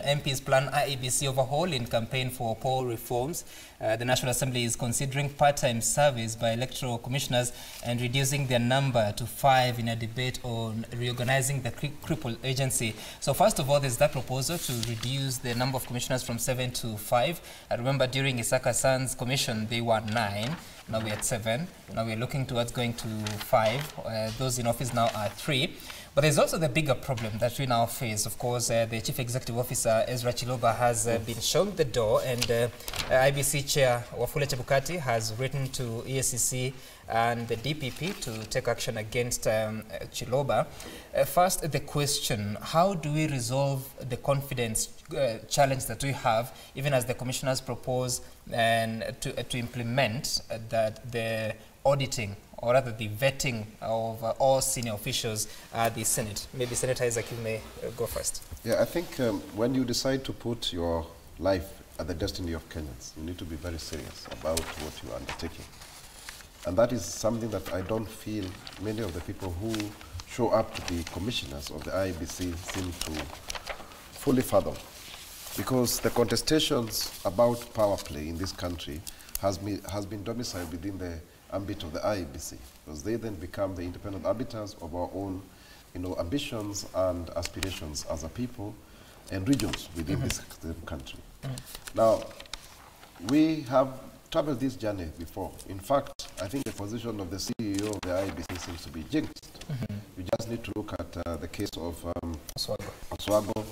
MPs plan IEBC overhaul in campaign for poll reforms. Uh, the National Assembly is considering part-time service by electoral commissioners and reducing their number to five in a debate on reorganizing the cri crippled agency. So first of all, there's that proposal to reduce the number of commissioners from seven to five. I remember during Issack Hassan's commission, they were nine. Now we're at seven. Now we're looking towards going to five. Uh, those in office now are three. But there's also the bigger problem that we now face. Of course, uh, the Chief Executive Officer, Ezra Chiloba, has uh, been shown the door, and uh, IBC Chair Wafule Chebukati has written to EACC and the DPP to take action against um, Chiloba. Uh, first, the question, how do we resolve the confidence uh, challenge that we have, even as the commissioners propose and to, to implement that the auditing or rather the vetting of uh, all senior officials at the Senate. Maybe Senator Isaac, you may uh, go first. Yeah, I think um, when you decide to put your life at the destiny of Kenyans, you need to be very serious about what you are undertaking. And that is something that I don't feel many of the people who show up to be commissioners of the IEBC seem to fully fathom. Because the contestations about power play in this country has, has been domiciled within the ambit of the IEBC, because they then become the independent arbiters of our own you know, ambitions and aspirations as a people and regions within mm -hmm. this country. Mm -hmm. Now, we have traveled this journey before. In fact, I think the position of the CEO of the IEBC seems to be jinxed. Mm -hmm. You just need to look at uh, the case of um, Oswago. Oswago.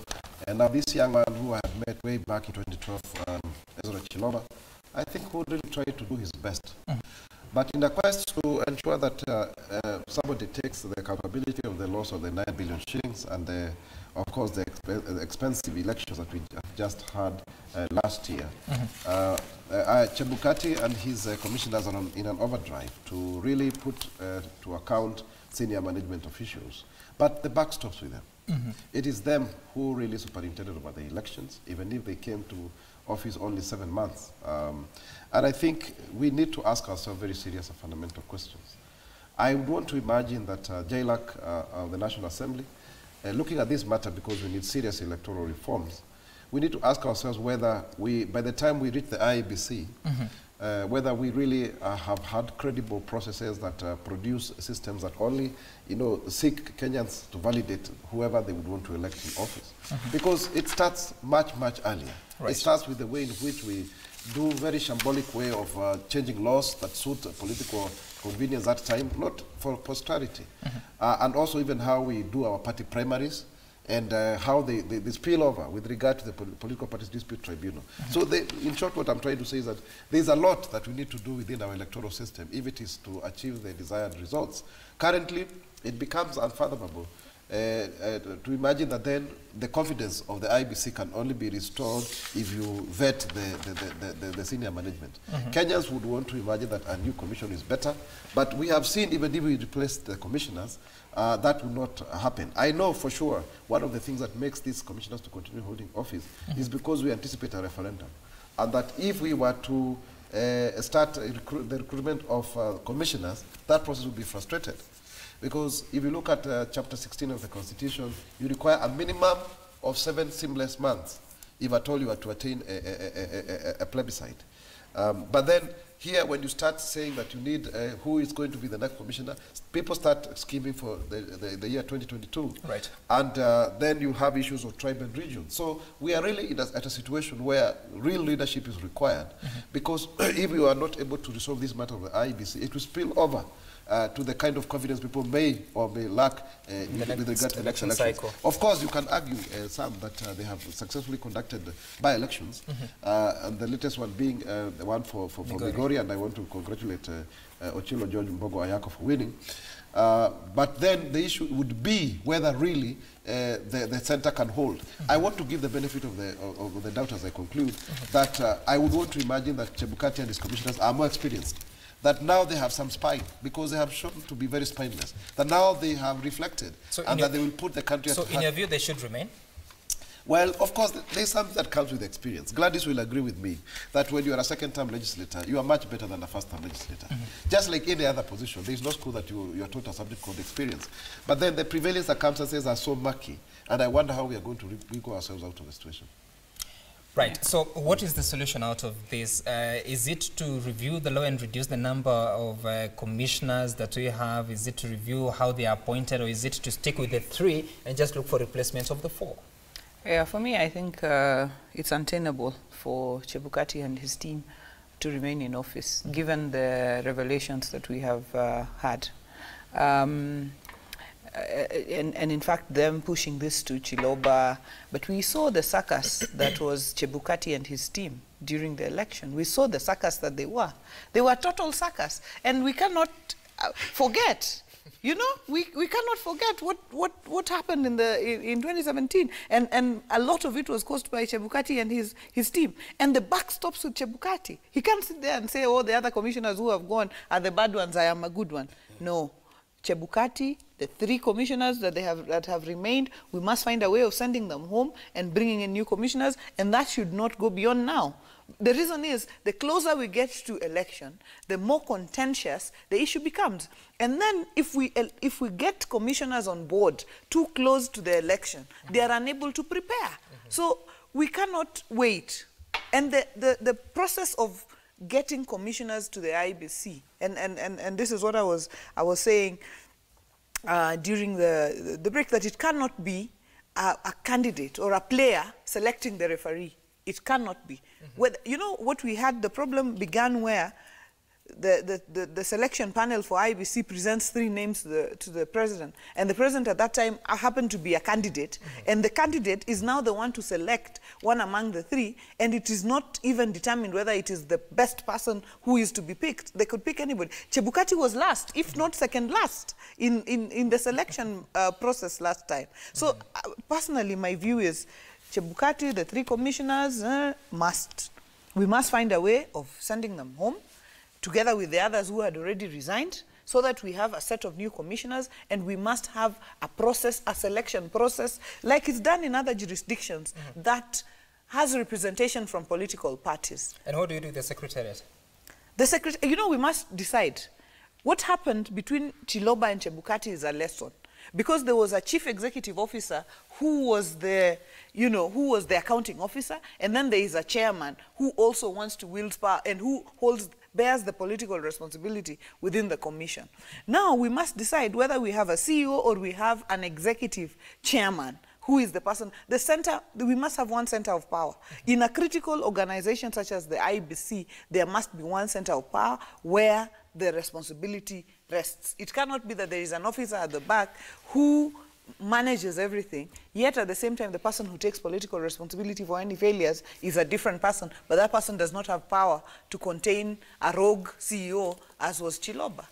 And now this young man who I had met way back in 2012, um, Ezra Chiloba, I think who really tried to do his best. But in the quest to ensure that uh, uh, somebody takes the accountability of the loss of the 9 billion shillings and the, of course the, exp expensive elections that we just had uh, last year, mm -hmm. Chebukati and his commissioners are on, in an overdrive to really put to account senior management officials. But the buck stops with them. Mm -hmm. It is them who really superintended over the elections, even if they came to office only seven months. Um, and I think we need to ask ourselves very serious and fundamental questions. I want to imagine that uh, JLAC uh, of the National Assembly, uh, looking at this matter because we need serious electoral reforms, we need to ask ourselves whether we, by the time we reach the IEBC, mm -hmm. Uh, whether we really uh, have had credible processes that uh, produce systems that only, you know, seek Kenyans to validate whoever they would want to elect in office. Mm -hmm. Because it starts much, much earlier. Right. It starts with the way in which we do very shambolic way of uh, changing laws that suit political convenience at time, not for posterity. Mm -hmm. uh, and also even how we do our party primaries and uh, how they, they, they, spill over with regard to the pol political parties dispute tribunal. Mm -hmm. So they, in short, what I'm trying to say is that there's a lot that we need to do within our electoral system if it is to achieve the desired results. Currently, it becomes unfathomable uh, uh, to imagine that then the confidence of the IBC can only be restored if you vet the, the, the, the senior management. Mm -hmm. Kenyans would want to imagine that a new commission is better, but we have seen even if we replace the commissioners, uh, that will not happen. I know for sure one of the things that makes these commissioners to continue holding office mm -hmm. is because we anticipate a referendum. And that if we were to uh, start recru the recruitment of uh, commissioners, that process would be frustrated. Because if you look at uh, chapter 16 of the Constitution, you require a minimum of seven seamless months if at all you are to attain a, a, a, a plebiscite. Um, but then here, when you start saying that you need uh, who is going to be the next commissioner, people start scheming for the, the, the year 2022. Right. And uh, then you have issues of tribe and region. So we are really a, at a situation where real leadership is required. Mm -hmm. Because if you are not able to resolve this matter of the IEBC, it will spill over uh, to the kind of confidence people may or may lack uh, with, regard to election cycle. Of course, you can argue uh, some that uh, they have successfully conducted by-elections, mm -hmm. and the latest one being uh, the one for, for, for Migori. and I want to congratulate uh, Ochillo George Mbogo Ayacko for winning. but then the issue would be whether really the, the center can hold. Mm -hmm. I want to give the benefit of the, of, of the doubt as I conclude mm -hmm. that I would want to imagine that Chebukati and his commissioners are more experienced that now they have some spine because they have shown to be very spineless. That now they have reflected so and that they will put the country So in your view, they should remain? Well, of course, there's something that comes with experience. Gladys will agree with me that when you are a second-term legislator, you are much better than a first-term legislator. Mm -hmm. Just like any other position, there is no school that you, you are taught a subject called experience. But then the prevailing circumstances are so murky And I wonder how we are going to wiggle ourselves out of the situation. Right. So, what is the solution out of this? Uh, is it to review the law and reduce the number of uh, commissioners that we have? Is it to review how they are appointed, or is it to stick with the three and just look for replacements of the four? Yeah, for me, I think uh, it's untenable for Chebukati and his team to remain in office, given the revelations that we have uh, had. Um, and, and in fact, them pushing this to Chiloba. But we saw the circus that was Chebukati and his team during the election. We saw the circus that they were. They were total circus. And we cannot uh, forget you know, we, we cannot forget what, what, what happened in, the, in, in 2017. And, and a lot of it was caused by Chebukati and his, his team. And the buck stops with Chebukati. He can't sit there and say, oh, the other commissioners who have gone are the bad ones, I am a good one. No. Chebukati, the three commissioners that, they have, that have remained, we must find a way of sending them home and bringing in new commissioners, and that should not go beyond now. The reason is the closer we get to election, the more contentious the issue becomes. And then if we, if we get commissioners on board too close to the election, mm -hmm. they are unable to prepare. Mm -hmm. So we cannot wait. And the, the, the process of getting commissioners to the IBC, and, and, and, and this is what I was, I was saying uh, during the, the break, that it cannot be a, a candidate or a player selecting the referee. It cannot be. Mm -hmm. Whether, you know, what we had, the problem began where the, the, the, the, selection panel for IBC presents three names to the, to the president. And the president at that time happened to be a candidate. Mm -hmm. And the candidate is now the one to select one among the three. And it is not even determined whether it is the best person who is to be picked. They could pick anybody. Chebukati was last, if not second last, in, in, in the selection uh, process last time. So mm -hmm. uh, personally, my view is Chebukati, the three commissioners, uh, must. We must find a way of sending them home together with the others who had already resigned so that we have a set of new commissioners and we must have a process, a selection process, like it's done in other jurisdictions mm -hmm. that has representation from political parties. And what do you do with the secretariat? The secretary, you know, we must decide. What happened between Chiloba and Chebukati is a lesson. Because there was a chief executive officer who was the, you know, who was the accounting officer, and then there is a chairman who also wants to wield power and who holds bears the political responsibility within the commission. Now we must decide whether we have a CEO or we have an executive chairman who is the person, the center, we must have one center of power. In a critical organization such as the IBC, there must be one center of power where the responsibility rests. It cannot be that there is an officer at the back who manages everything, yet at the same time, the person who takes political responsibility for any failures is a different person, but that person does not have power to contain a rogue CEO, as was Chiloba.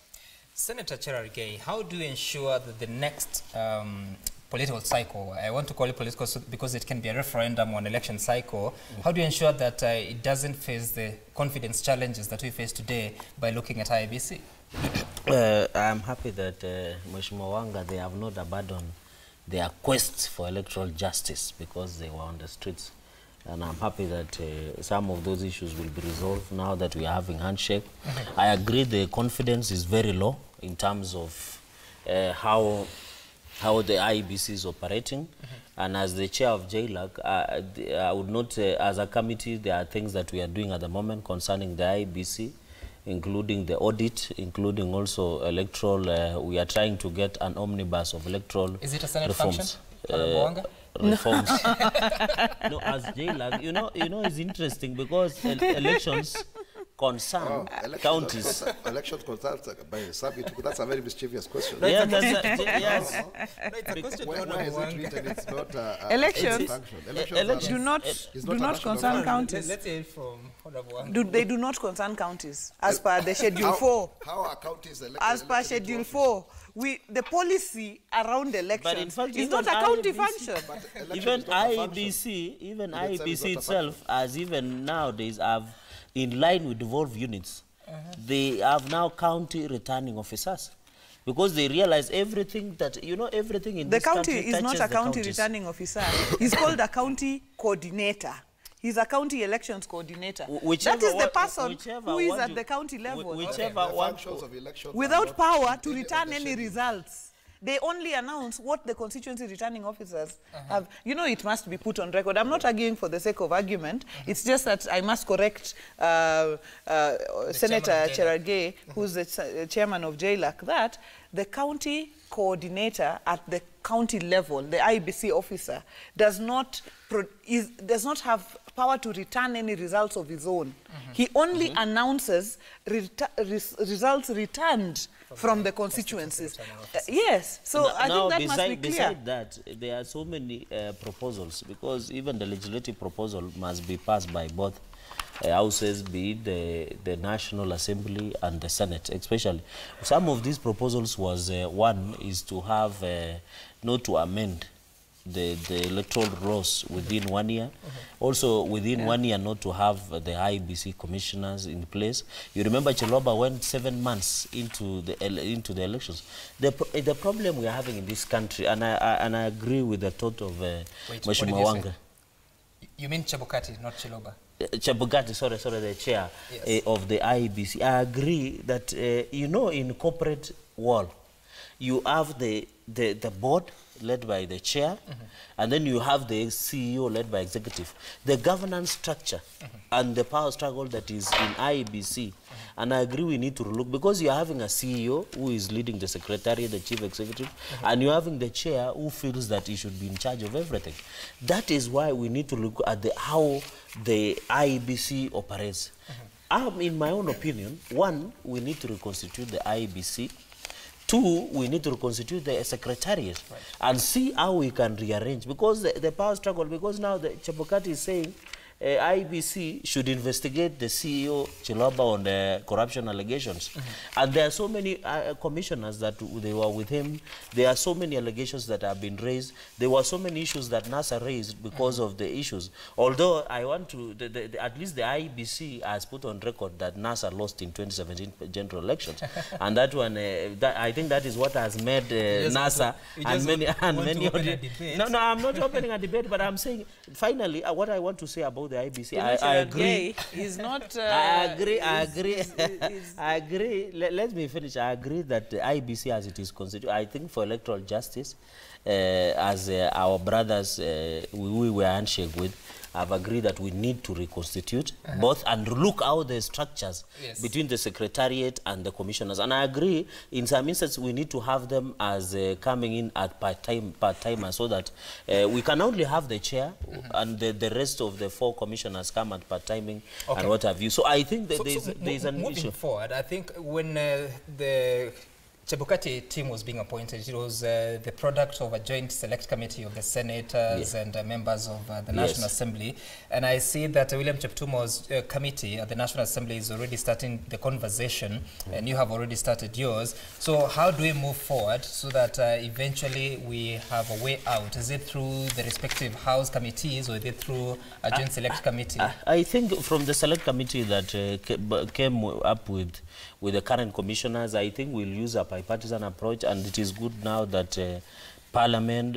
Senator Cherargei, how do you ensure that the next um, political cycle, I want to call it political because it can be a referendum or an election cycle, mm. how do you ensure that uh, it doesn't face the confidence challenges that we face today by looking at IBC? Uh, I'm happy that uh, Mheshimiwa Wanga, they have not abandoned their quest for electoral justice because they were on the streets. And I'm happy that uh, some of those issues will be resolved now that we are having handshake. Mm -hmm. I agree the confidence is very low in terms of uh, how how the IEBC is operating. Mm -hmm. And as the chair of JLAC, uh, I would not, uh, as a committee, there are things that we are doing at the moment concerning the IEBC including the audit, including also electoral. Uh, we are trying to get an omnibus of electoral Is it a Senate reforms. function? Uh, reforms. no, as JLAC, you know, you know, it's interesting because elections concern oh, uh, counties. Elections concern by subject. That's a very mischievous question. No, yeah, that's a, yes. Uh-huh. no, it's a question why, why is it written? It's not a, a elections. Elections, elections do not do not concern counties. Let's say from do, they do not concern counties as per the schedule how, four. How are counties elected? As per schedule four. We, the policy around elections fact, is not a county function. Even IBC, even IBC itself, as even nowadays have in line with devolved units, uh -huh. they have now county returning officers because they realize everything that you know everything in the this county country is not a county counties. returning officer he's called a county coordinator He's a county elections coordinator. Whichever that is the person who is at the county level. Whichever okay, one, of elections without power to return any results. They only announce what the constituency returning officers uh-huh. have. You know, it must be put on record. I'm not arguing for the sake of argument. Uh-huh. It's just that I must correct uh, uh, Senator chairman of JLAC. Uh-huh. Who's the uh, chairman of JLAC, that the county coordinator at the county level, the IBC officer, does not pro- is, does not have power to return any results of his own. He only mm-hmm. announces reta- res- results returned from, the constituencies. Uh, yes, so I now, think that beside, must be clear. beside that, there are so many uh, proposals because even the legislative proposal must be passed by both uh, houses, be it the, the National Assembly and the Senate, especially. Some of these proposals was uh, one is to have uh, not to amend the, the electoral laws within one year. Also, within one year, not to have uh, the IBC commissioners in place. You remember Chiloba went seven months into the into the elections. The, pro- eh, the problem we are having in this country, and I, I, and I agree with the thought of uh, Wait, what did Mheshimiwa you mean Chebukati, not Chiloba? Uh, Chebukati, sorry, sorry, the chair Yes. uh, of the IBC. I agree that, uh, you know, in corporate world, you have the, the, the board led by the chair, and then you have the CEO led by executive. The governance structure and the power struggle that is in IBC, and I agree we need to look, because you're having a CEO who is leading the secretary, the chief executive, and you're having the chair who feels that he should be in charge of everything. That is why we need to look at the, how the IBC operates. Um, in my own opinion, one, we need to reconstitute the IBC. Two, we need to reconstitute the secretariat and see how we can rearrange because the, the power struggle, because now the Chebukati is saying IBC should investigate the CEO Chiloba on the corruption allegations. And there are so many uh, commissioners that they were with him. There are so many allegations that have been raised. There were so many issues that NASA raised because of the issues. Although I want to, the, the, the- at least the IBC has put on record that NASA lost in 2017 general elections. and that one, uh, that, I think that is what has made uh, want NASA and many, and many open of a the- debate. No, no, I'm not opening a debate, but I'm saying, finally, uh, what I want to say about the IBC, I, I agree. is not. Uh, I agree, I agree, is- is- I agree. Let, let me finish. I agree that the IBC, as it is constituted, I think for electoral justice, uh, as uh, our brothers uh, we, we were handshake with, have agreed that we need to reconstitute both and look out the structures Yes. between the secretariat and the commissioners. And I agree, in some instances, we need to have them as uh, coming in at part-time, part-timers so that uh, we can only have the chair and the, the rest of the four commissioners come at part-timing Okay. and what have you. So I think that So- there's, so there's an moving issue. forward, I think when uh, the Chebukati team was being appointed, it was uh, the product of a joint select committee of the senators Yeah. and uh, members of uh, the Yes. National Assembly. And I see that uh, William Cheptumo's uh, committee at the National Assembly is already starting the conversation, and you have already started yours. So how do we move forward so that uh, eventually we have a way out? Is it through the respective House committees or is it through a joint select committee? I- think from the select committee that uh, came up with with the current commissioners, I think we'll use a bipartisan approach, and it is good now that uh, Parliament,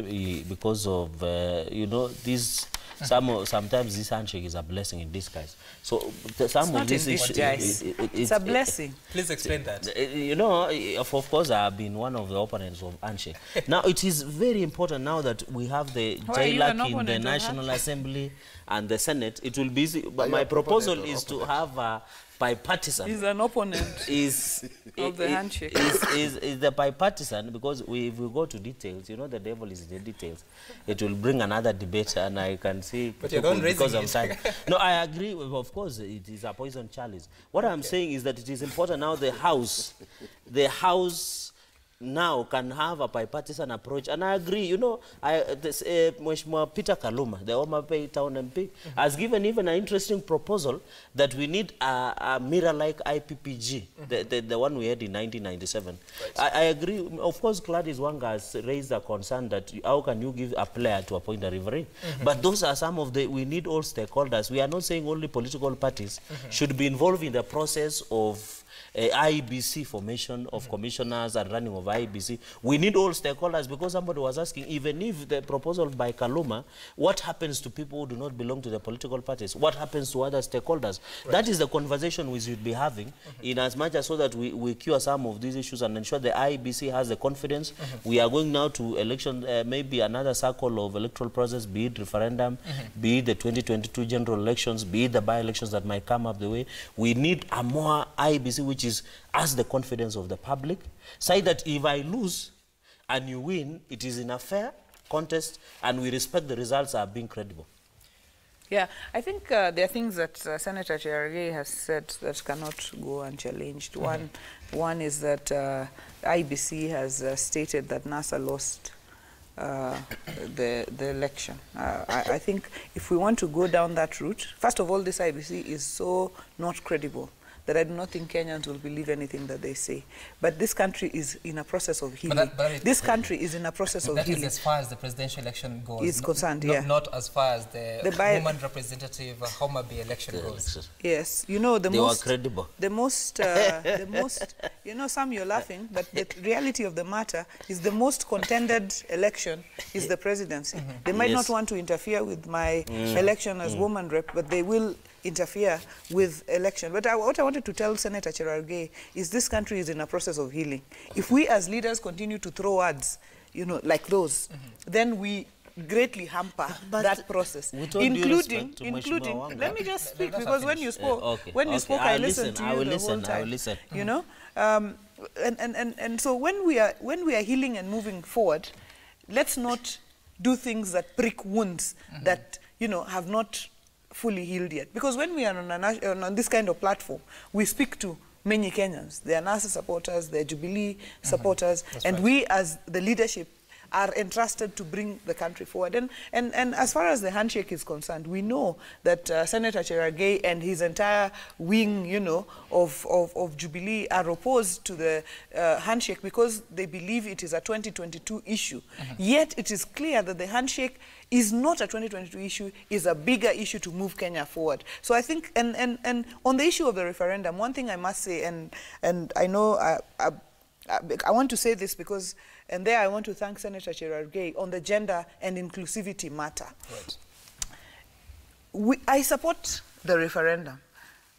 because of uh, you know these. Some sometimes this handshake is a blessing in disguise. So some It's of not in these issues, disguise. It's a blessing. Please explain that. You know, of, of course, I have been one of the opponents of handshake. now, it is very important now that we have the Why are JLAC in the National Assembly and the Senate. It will be easy. But my proposal is to have a bipartisan. He's an opponent. is Of the i- i- handshake. Is, is, is the bipartisan because we, if we go to details, you know, the devil is in the details. It will bring another debate, and I can see But you're the one because of raising time. no, I agree. With, of course, it is a poison chalice. What I'm saying is that it is important now. The House, the House now can have a bipartisan approach. And I agree, you know, I, this, uh, Mheshimiwa Peter Kaluma, the Bay town MP, has given even an interesting proposal that we need a, a mirror-like IPPG, mm-hmm. the, the, the one we had in 1997. I, I agree. Of course, Gladys Wanga has raised a concern that how can you give a player to appoint a referee? Mm-hmm. But those are some of the, we need all stakeholders. We are not saying only political parties mm-hmm. should be involved in the process of IBC formation of mm. commissioners and running of IBC. We need all stakeholders because somebody was asking, even if the proposal by Kaluma, what happens to people who do not belong to the political parties? What happens to other stakeholders? That is the conversation we should be having mm-hmm. in as much as so that we, we cure some of these issues and ensure the IBC has the confidence. Mm-hmm. We are going now to election, uh, maybe another circle of electoral process, be it referendum, mm-hmm. be it the 2022 general elections, be it the by-elections that might come up the way. We need a more IBC which is as the confidence of the public, say that if I lose and you win, it is in a fair contest and we respect the results are being credible. Yeah, I think uh, there are things that uh, Senator Cherargei has said that cannot go unchallenged. One, one is that uh, IBC has uh, stated that NASA lost uh, the the election. Uh, I, I think if we want to go down that route, first of all, this IBC is so not credible that I do not think Kenyans will believe anything that they say. But this country is in a process of healing. that- but this country is in a process of That is healing. as far as the presidential election goes. Is no- concerned, no- yeah. Not as far as the, The bi- woman representative uh, Homa Bay election goes. Yes, you know the They were most credible. the most uh, the most you know some you're laughing, but the reality of the matter is the most contended election is the presidency. They might Yes. not want to interfere with my election as woman rep, but they will interfere with election. But I, what I wanted to tell Senator Cherargei is this country is in a process of healing. If we as leaders continue to throw words, you know, like those, then we greatly hamper But that process, with all due including including. Let me just speak because when you spoke, Uh, okay, when you okay. spoke, I I'll listened listen, to I you the listen, whole I time. will listen. You know, um, and, and, and, and so when we are when we are healing and moving forward, let's not do things that prick wounds that you know have not fully healed yet. Because when we are on, a, on, on this kind of platform, we speak to many Kenyans. They are NASA supporters, they are Jubilee supporters, and right. we as the leadership are entrusted to bring the country forward. And, and, and as far as the handshake is concerned, we know that uh, Senator Cherargei and his entire wing, you know, of, of, of Jubilee are opposed to the uh, handshake because they believe it is a 2022 issue. Yet it is clear that the handshake is not a 2022 issue, is a bigger issue to move Kenya forward. So I think, and, and, and on the issue of the referendum, one thing I must say, and, and I know I, I, I want to say this because, and there I want to thank Senator Cherargei on the gender and inclusivity matter. Right. We, I support the referendum,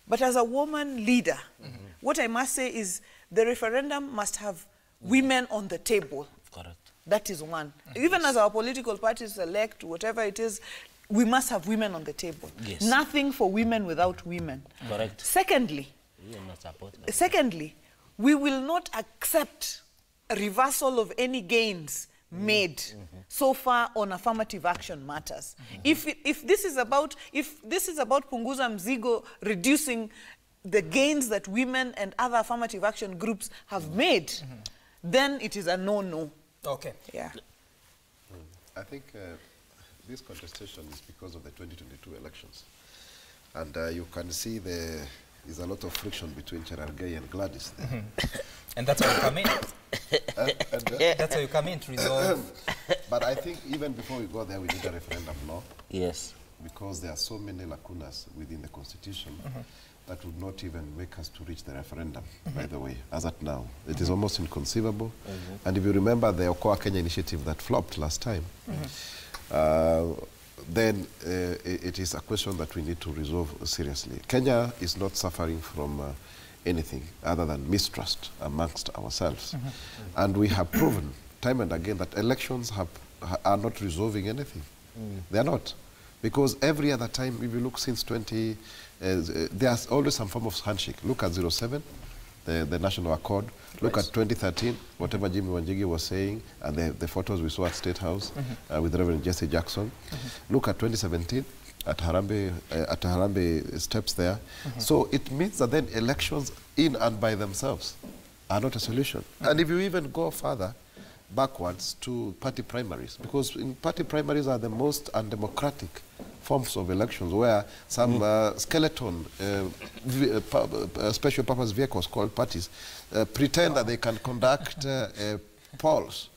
but as a woman leader, mm-hmm. what I must say is the referendum must have women on the table. Correct. That is one. Even as our political parties elect, whatever it is, we must have women on the table. Yes. Nothing for women without women. Correct. Secondly, We are not supporting that. Secondly, we will not accept a reversal of any gains made mm-hmm. Mm-hmm. so far on affirmative action matters. Mm-hmm. If, it, if this is about if this is about Punguza Mzigo reducing the gains that women and other affirmative action groups have made, then it is a no-no. Okay. Yeah. I think uh, this contestation is because of the 2022 elections. And uh, you can see there is a lot of friction between Cherargei and Gladys there. And that's why you come in. Uh, and, uh, That's why you come in to resolve. but I think even before we go there, we need a referendum law Yes. because there are so many lacunas within the constitution that would not even make us to reach the referendum, by the way, as at now. It is almost inconceivable. And if you remember the Okoa Kenya initiative that flopped last time, uh, then uh, it is a question that we need to resolve seriously. Kenya is not suffering from uh, anything other than mistrust amongst ourselves. And we have proven time and again that elections have, ha- are not resolving anything. They are not. Because every other time, if you look since 20, uh, Uh, there's always some form of handshake. Look at 07, the, the national accord. Look at 2013, whatever Jimmy Wanjigi was saying, and the, the photos we saw at State House mm-hmm. uh, with Reverend Jesse Jackson. Mm-hmm. Look at 2017 at Harambee, uh, at Harambee steps there. Mm-hmm. So it means that then elections in and by themselves are not a solution. And if you even go further, backwards to party primaries because in party primaries are the most undemocratic forms of elections where some uh, skeleton uh, uh, uh, special purpose vehicles called parties uh, pretend that they can conduct uh, uh, polls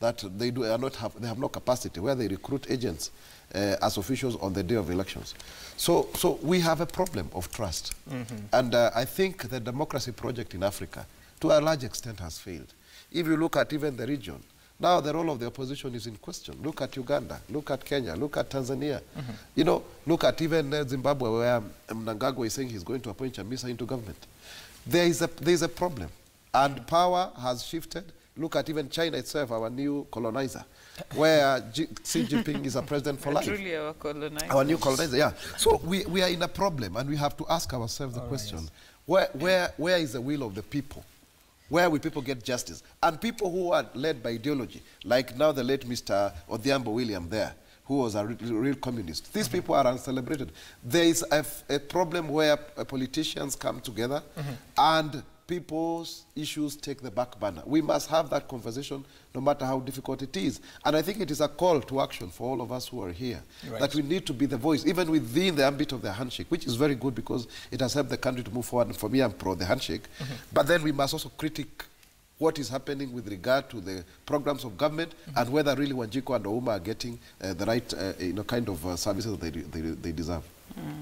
that they do are not have they have no capacity where they recruit agents uh, as officials on the day of elections. So so we have a problem of trust, and uh, I think the democracy project in Africa, to a large extent, has failed. If you look at even the region, now the role of the opposition is in question. Look at Uganda, look at Kenya, look at Tanzania. Mm -hmm. You know, look at even uh, Zimbabwe where um, Mnangagwa is saying he's going to appoint Chamisa into government. There is a, there is a problem. And power has shifted. Look at even China itself, our new colonizer, where G- Xi Jinping is a president for life. Truly our colonizer. Our new colonizer, yeah. So we, we are in a problem and we have to ask ourselves the question, where, where, where is the will of the people? Where will people get justice? And people who are led by ideology, like now the late Mr. Odhiambo William there, who was a re- real communist. These people are uncelebrated. There is a, problem where uh, politicians come together and people's issues take the back burner. We must have that conversation no matter how difficult it is. And I think it is a call to action for all of us who are here Right. that we need to be the voice, even within the ambit of the handshake, which is very good because it has helped the country to move forward. And for me, I'm pro the handshake. But then we must also critique what is happening with regard to the programs of government and whether really Wanjiku and Ouma are getting uh, the right uh, you know, kind of uh, services that they, they, they deserve.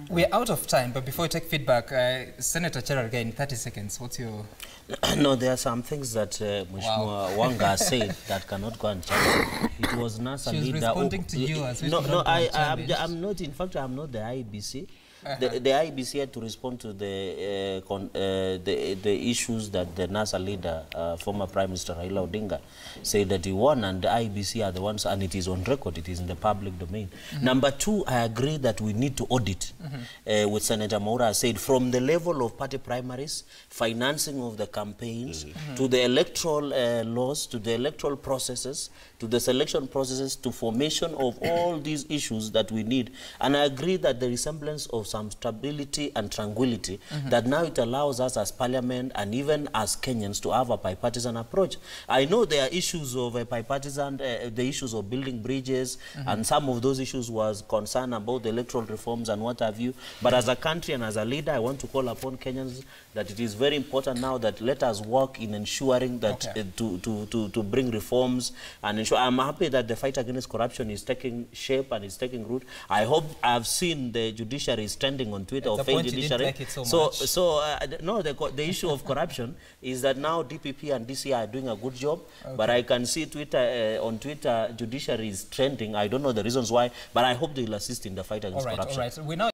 We're out of time, but before we take feedback, uh, Senator Cherargei, 30 seconds. What's your... no, there are some things that uh, Mheshimiwa Wanga said that cannot go unchallenged. It was NASA She was leader. responding to you as no, no, I, I'm. I'm not. In fact, I'm not the IBC. The, the IBC had to respond to the, uh, con, uh, the the issues that the NASA leader, uh, former Prime Minister Raila Odinga, said that he won, and the IBC are the ones, and it is on record, it is in the public domain. Number two, I agree that we need to audit, uh, with Senator Mwaura said, from the level of party primaries, financing of the campaigns, to the electoral uh, laws, to the electoral processes, to the selection processes, to formation of all these issues that we need. And I agree that the resemblance of some stability and tranquility, that now it allows us as parliament and even as Kenyans to have a bipartisan approach. I know there are issues of a bipartisan, uh, the issues of building bridges, and some of those issues was concern about the electoral reforms and what have you. But as a country and as a leader, I want to call upon Kenyans that it is very important now that let us work in ensuring that Okay. uh, to, to, to, to bring reforms and ensure. I'm happy that the fight against corruption is taking shape and is taking root. I hope I've seen the judiciary is trending on Twitter At or the failed point you didn't judiciary. like so so, so uh, no, the, the issue of corruption is that now DPP and DCI are doing a good job, but I can see Twitter uh, on Twitter judiciary is trending. I don't know the reasons why, but I hope they will assist in the fight against right, all corruption. right. We now